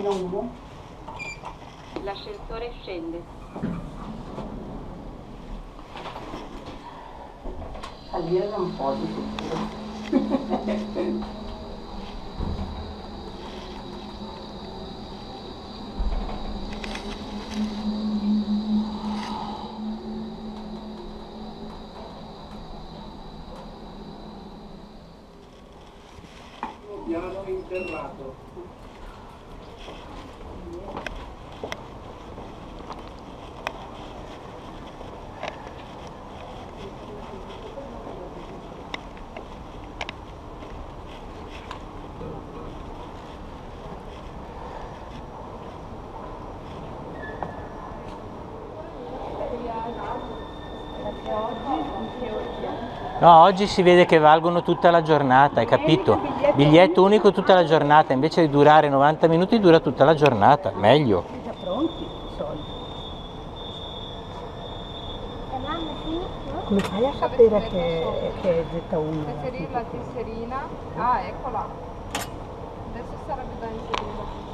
Meno uno. L'ascensore scende. Salire un po' di sicuro. piano interrato. No, oggi si vede che valgono tutta la giornata, hai capito? Biglietto unico tutta la giornata, invece di durare 90 minuti dura tutta la giornata, meglio. Già pronti i soldi. Come fai a sapere che, che è Z1? Inserire la tesserina. Ah, eccola. Adesso sarebbe da inserire la tesserina.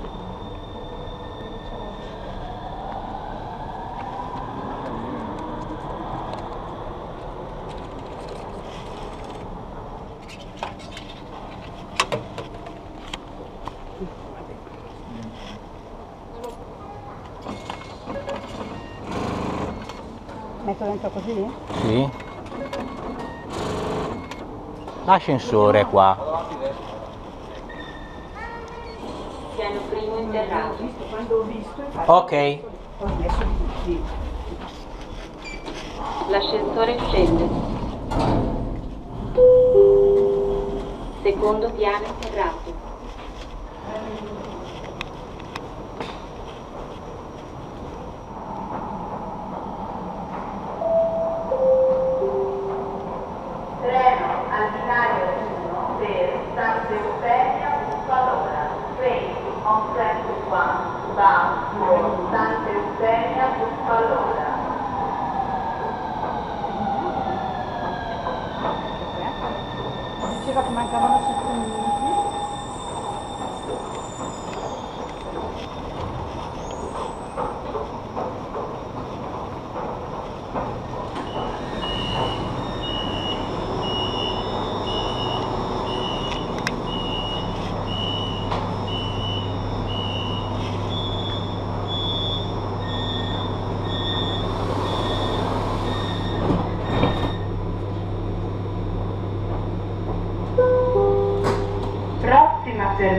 Metto dentro così? Sì. L'ascensore è qua. Piano primo interrato. Quando ho visto Ok. ho messo di L'ascensore scende. Secondo piano interrato.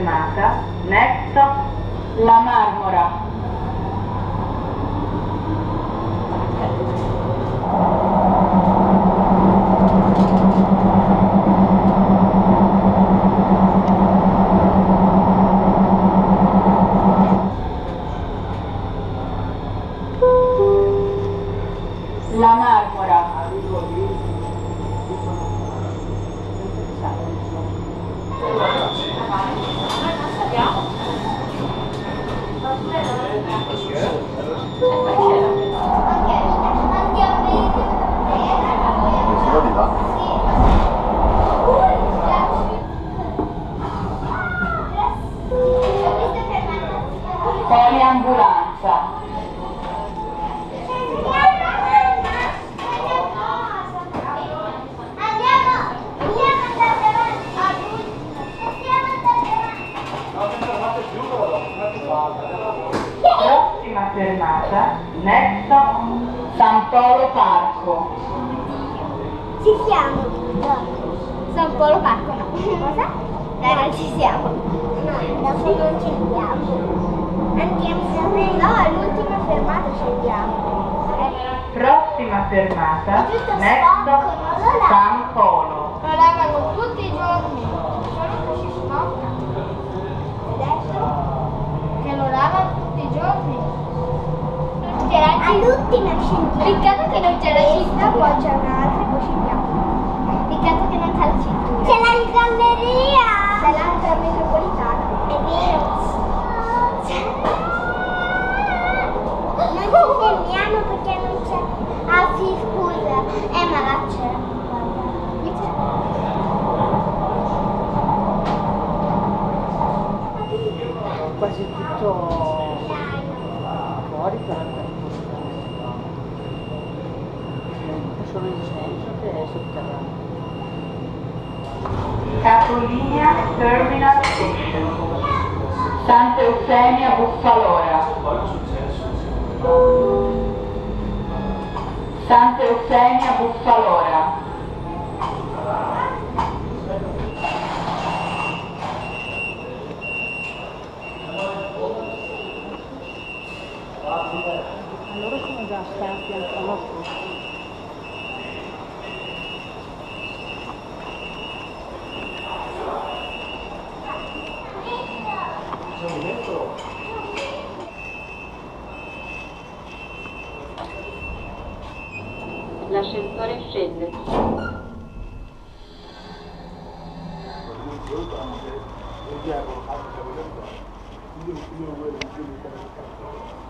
Fermata, next La Marmora. San Polo Parco. Ci siamo. San Polo Parco. Cosa? Dai, non ci siamo. No, dopo non ci andiamo. Andiamo sempre. No, all'ultima fermata ci andiamo. Prossima fermata, lavo. San Polo. Lo lavano tutti i giorni. Solo che si sporca. Adesso? Che lo lavano tutti i giorni. All'ultima scendiamo. Peccato che non c'è la cintura. Poi c'è un'altra e poi scendiamo. Peccato che non c'è la cintura. C'è la galleria. C'è l'altra metropolitana. È vero. Non ci fermiamo perché non c'è. Ah sì, scusa. Eh ma là c'è. Qui c'è. quasi tutto Capolinea Terminal Station. Santa Eufemia Buffalora. Santa Eufemia Buffalora. L'ascensore scende. Il anche vogliamo andare. Io, io, io, io, io, io, io, io, io, io, io, io, io, io, io, io,